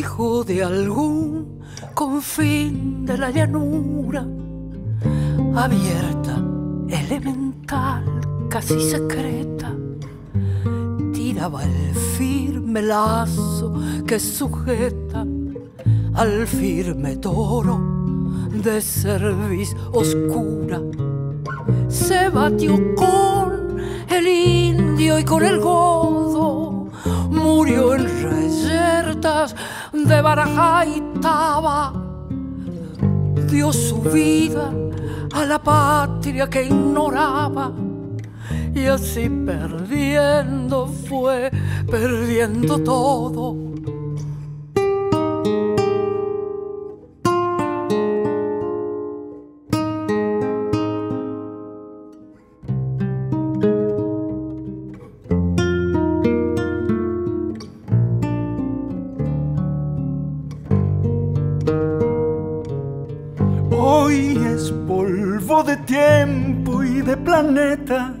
Hijo de algún confín de la llanura, abierta, elemental, casi secreta, tiraba el firme lazo que sujeta al firme toro de cerviz oscura. Se batió con el indio y con el godo, murió en reyertas de Baraja y Taba, dio su vida a la patria que ignoraba. Y así perdiendo fue perdiendo todo planeta.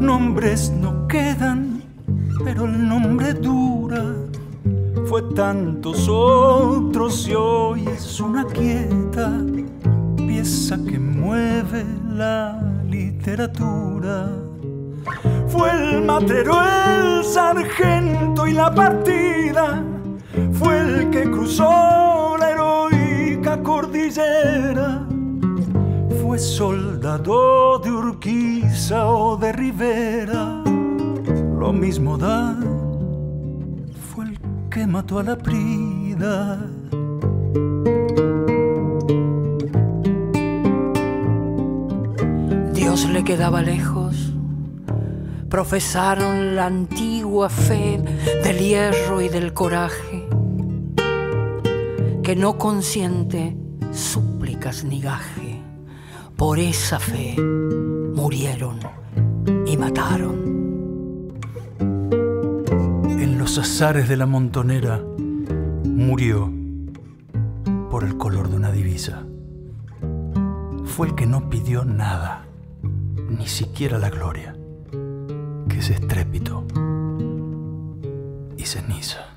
Nombres no quedan, pero el nombre dura. Fue tantos otros y hoy es una quieta pieza que mueve la literatura. Fue el matero, el sargento y la partida. Fue el que cruzó la cordillera fue soldado de Urquiza o de Rivera, lo mismo da, fue el que mató a la prida. Dios le quedaba lejos, profesaron la antigua fe del hierro y del coraje, que no consiente súplicas ni gaje por esa fe murieron y mataron. En los azares de la montonera murió por el color de una divisa. Fue el que no pidió nada, ni siquiera la gloria, que es estrépito y ceniza.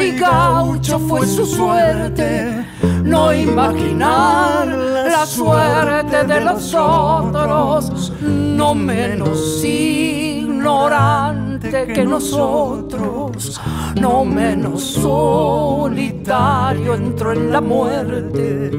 soy gaucho, fue su suerte, no imaginar la suerte de los otros, no menos ignorante que nosotros, no menos solitario entró en la muerte,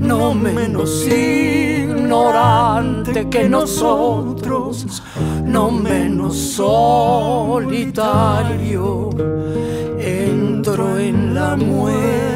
no menos ignorante que nosotros, no menos solitario en la muerte.